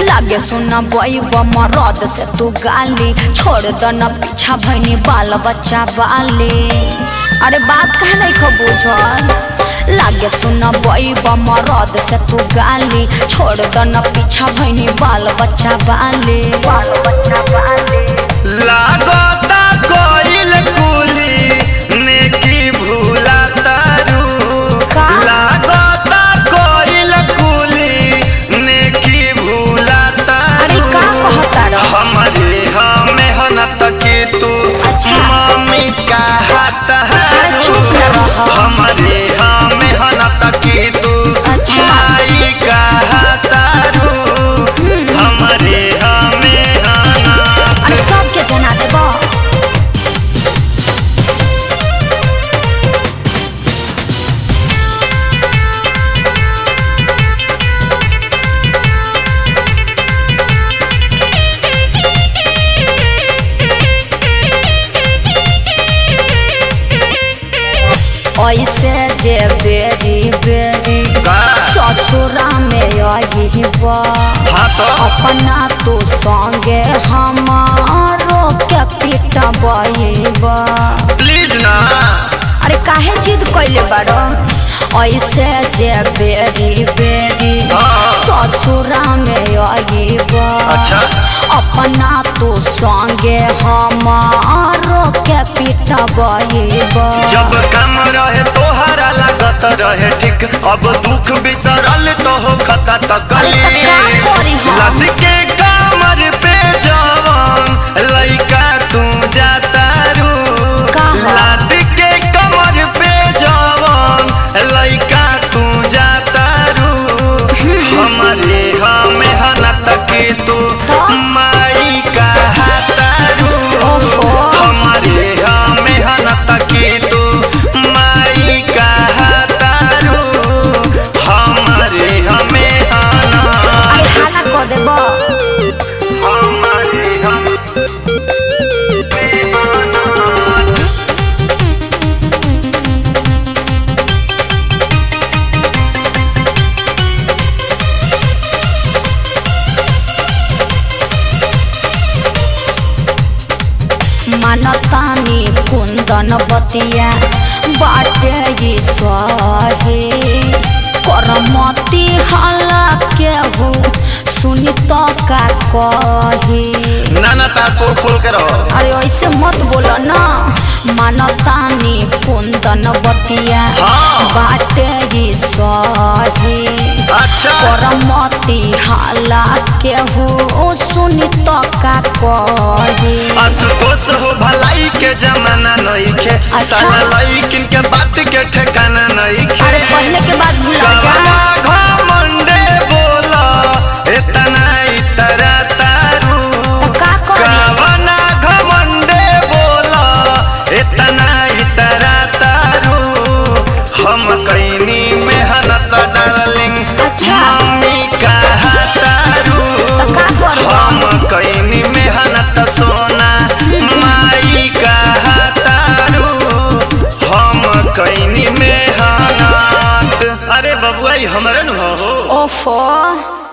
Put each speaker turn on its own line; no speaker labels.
लागे सुना बई मरद से तू गाली, छोड़ द न पीछा भैनी बाल बच्चा बाली। अरे बात कह नहीं खो बुझल? लागे सुना बई मरद से तू गाली। छोड़ दो न पीछा भैनी बाल बच्चा बाली। बाल बच्चा बाली। ऐसे जे बेरी बेरी? ससुरा में
तो
अपना तू संगे हमारो के पीटा बा।
प्लीज़ ना।
अरे काहे जिद कैले बारो ऐसे जे बेरी बेरी
हाँ।
ससुरा में बा
अच्छा।
अपना तू संगे हमारो। के
जब काम रहे तोहरा लागत रहे ठीक। अब दुख बिसरल तो हो खता तकली
अरे के
का
कुंदन बतिया बाटे सहे करमती हाला केहू सुनी तो का कहे।
ना ना तार पोर खोल के रहो।
अरे ऐसे मत बोलो ना। मानतानी कुंदन बतिया।
हाँ।
बाटे ये सहे।
अच्छा।
करमती हाला केहू सुनी तो का कहे।
आशुतोष हो भलाई के जमाना नइखे।
अच्छा।
साला लइकिन के बात के ठिकाना नइखे।
अरे पहले के बाद भुला जा।
हम कैनी? मेहनत अरे बबुआ हमरे नु हो।
ओफो।